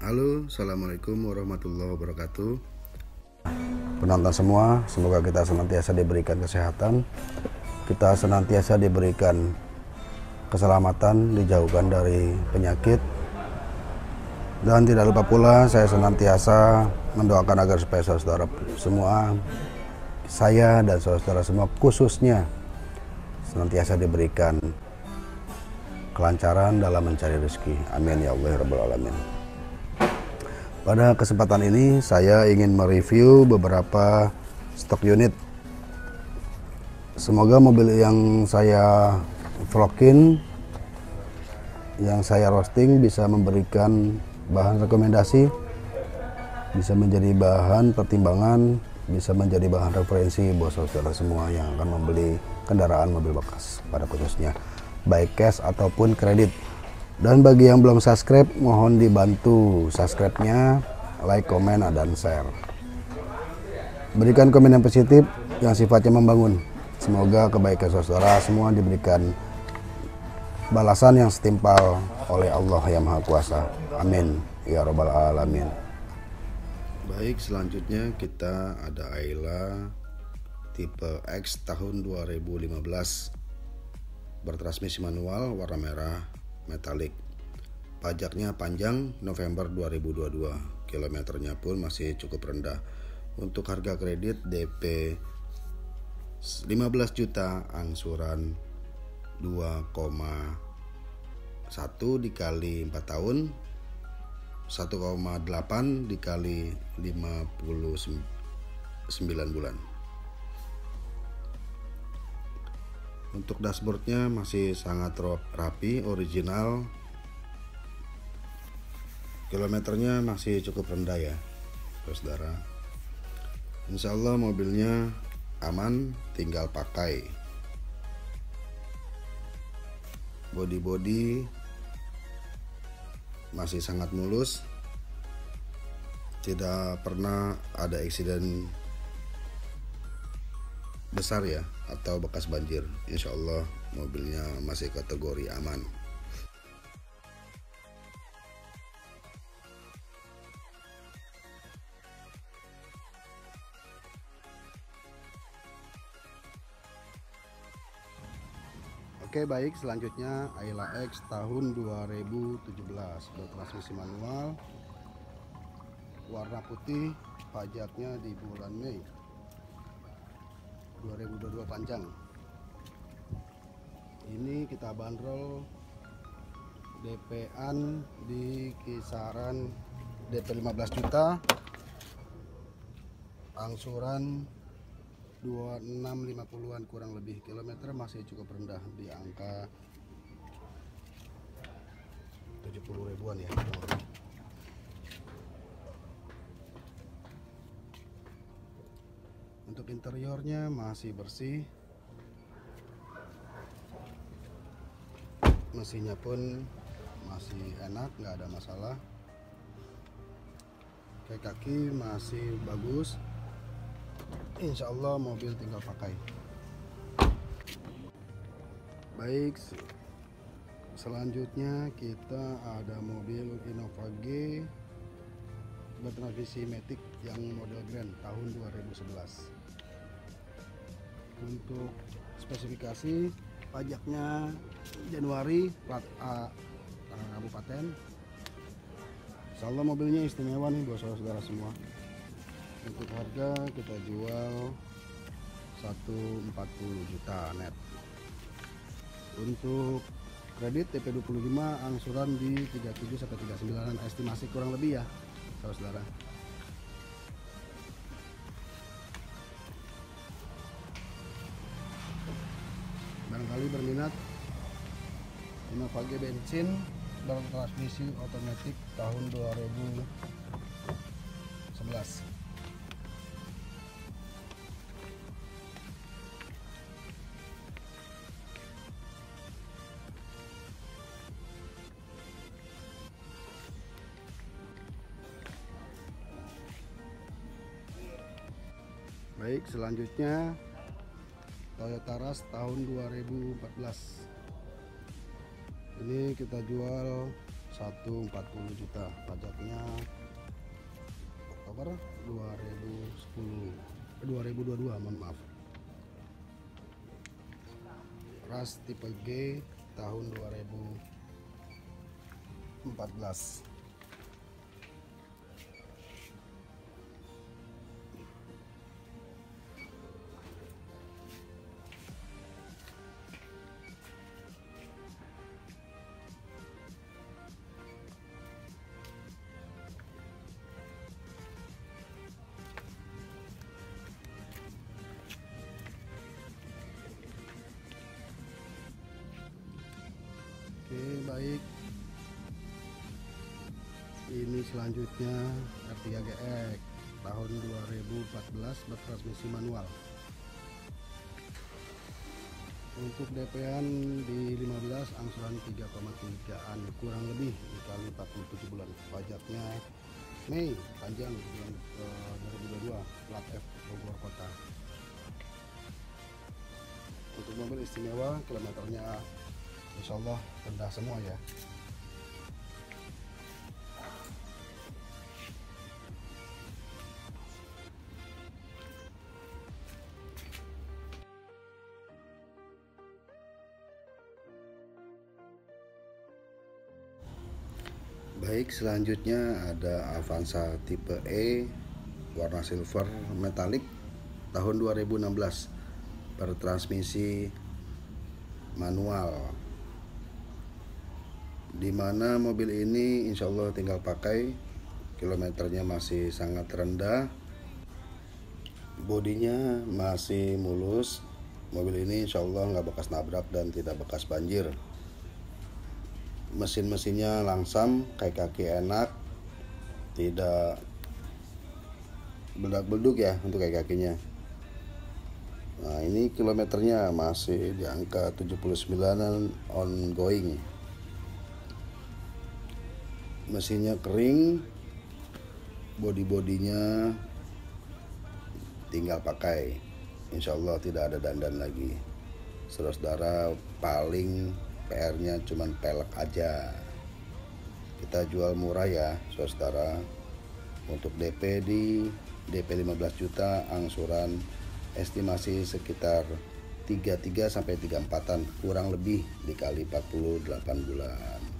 Halo, Assalamualaikum warahmatullahi wabarakatuh. penonton semua, semoga kita senantiasa diberikan kesehatan, kita senantiasa diberikan keselamatan, dijauhkan dari penyakit. Dan tidak lupa pula saya senantiasa mendoakan agar supaya saudara semua, saya dan saudara semua khususnya senantiasa diberikan kelancaran dalam mencari rezeki. Amin ya Allah ya Rabbal Alamin. Pada kesempatan ini saya ingin mereview beberapa stok unit. Semoga mobil yang saya vlogin, yang saya roasting bisa memberikan bahan rekomendasi, bisa menjadi bahan pertimbangan, bisa menjadi bahan referensi buat saudara semua yang akan membeli kendaraan mobil bekas pada khususnya baik cash ataupun kredit. Dan bagi yang belum subscribe, mohon dibantu subscribe-nya, like, komen, dan share. Berikan komen yang positif, yang sifatnya membangun. Semoga kebaikan saudara semua diberikan balasan yang setimpal oleh Allah yang Maha Kuasa. Amin. Ya Rabbal Alamin. Baik, selanjutnya kita ada Ayla tipe X tahun 2015 bertransmisi manual warna merah metalik. Pajaknya panjang November 2022. Kilometernya pun masih cukup rendah. Untuk harga kredit DP 15 juta angsuran 2,1 dikali 4 tahun 1,8 dikali 59 bulan untuk dashboardnya masih sangat rapi original. Kilometernya masih cukup rendah ya saudara. Insya Allah mobilnya aman tinggal pakai. Body-body masih sangat mulus. Tidak pernah ada eksiden besar ya atau bekas banjir. Insya Allah mobilnya masih kategori aman. Oke baik. Selanjutnya Ayla X tahun 2017 bertransmisi manual. Warna putih pajaknya di bulan Mei 2022 panjang. Ini kita bandrol DP-an di kisaran DP 15 juta. Angsuran 2650-an kurang lebih kilometer masih cukup rendah di angka 70 ribuan ya untuk interiornya masih bersih. Mesinnya pun masih enak nggak ada masalah. Kayak kaki masih bagus. Insya Allah mobil tinggal pakai. Baik selanjutnya kita ada mobil Innova G bertransmisi Matic yang model Grand tahun 2011 untuk spesifikasi pajaknya Januari plat A kabupaten. Insya Allah mobilnya istimewa nih buat saudara semua. Untuk harga kita jual 140 juta net. Untuk kredit TP 25 angsuran di 37 sampai 39 estimasi kurang lebih ya saudara barangkali berminat Innova G bensin bertransmisi otomatis tahun 2011 Baik, selanjutnya Toyota Rush tahun 2014. Ini kita jual 140 juta, pajaknya. Oktober 2010 2022 mohon maaf. Ras tipe G tahun 2014 selanjutnya R3 GX tahun 2014 bertransmisi manual. Untuk DP-an di 15 angsuran 3,3an kurang lebih dikali 47 bulan. Pajaknya Mei panjang bulan eh, 2022 plat F Bogor Kota. Untuk mobil istimewa kilometernya Insya Allah rendah semua ya Baik selanjutnya ada Avanza tipe E warna silver metalik tahun 2016 bertransmisi manual. Di mana mobil ini insya Allah tinggal pakai kilometernya masih sangat rendah bodinya masih mulus. Mobil ini insya Allah nggak bekas nabrak dan tidak bekas banjir mesin-mesinnya langsam kayak kaki enak tidak bedak-belduk ya untuk kayak kakinya. Nah ini kilometernya masih di angka 79an ongoing. Mesinnya kering body-bodinya tinggal pakai. Insya Allah tidak ada dandan lagi. Saudara-saudara paling PR-nya cuman pelek aja. Kita jual murah ya saudara. Untuk DP di DP 15 juta angsuran estimasi sekitar 33 sampai 34-an kurang lebih dikali 48 bulan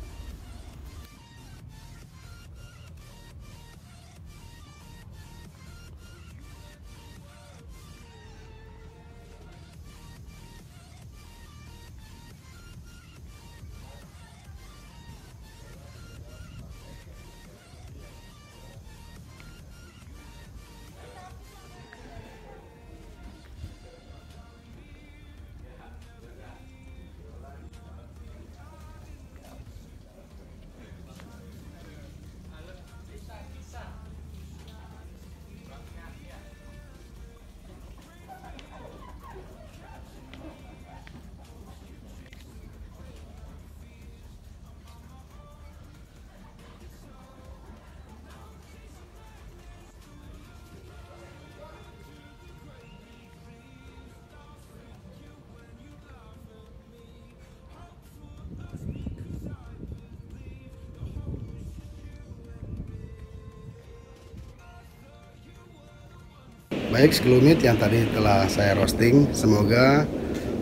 Baik sekelumit yang tadi telah saya roasting, semoga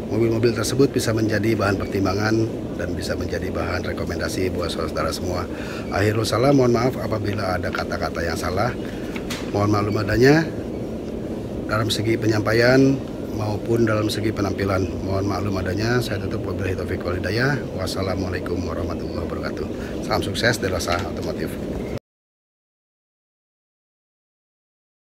mobil-mobil tersebut bisa menjadi bahan pertimbangan dan bisa menjadi bahan rekomendasi buat saudara semua. Akhirul salam, mohon maaf apabila ada kata-kata yang salah. Mohon maklum adanya dalam segi penyampaian maupun dalam segi penampilan. Mohon maklum adanya, saya tutup wabillahi taufiq wal hidayah. Wassalamualaikum warahmatullahi wabarakatuh. Salam sukses dari Otomotif.